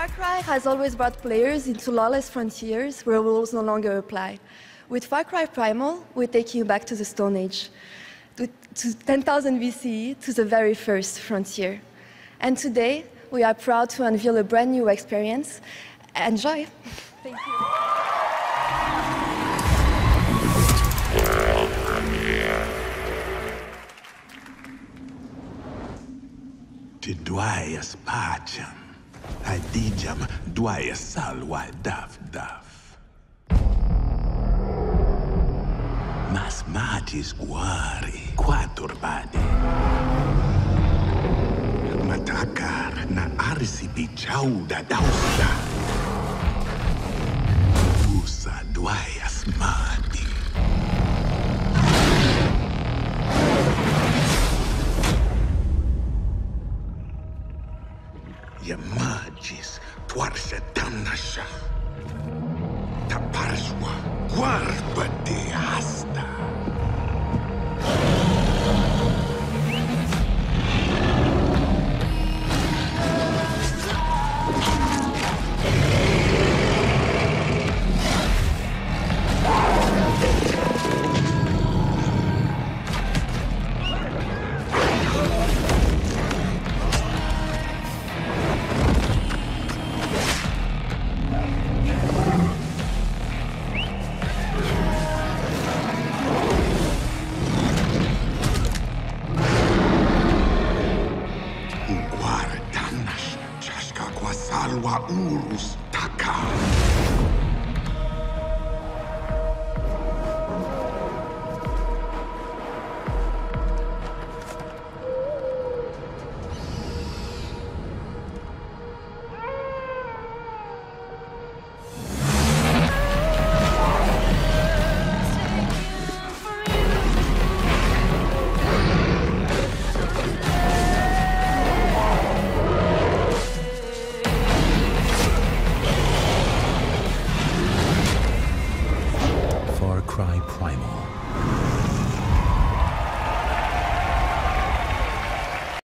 Far Cry has always brought players into lawless frontiers where rules no longer apply. With Far Cry Primal, we're taking you back to the Stone Age, to, to 10,000 BCE, to the very first frontier. And today, we are proud to unveil a brand new experience. Enjoy! Thank you. Pačiam, Adidžiam Hadijam duaya salwa daf daf. Mas matis guari kuatur badi. Matakar na arsi bijau da. Emerges toarse down the shaft. The parșua, coarbă de as. masalwa urus takal.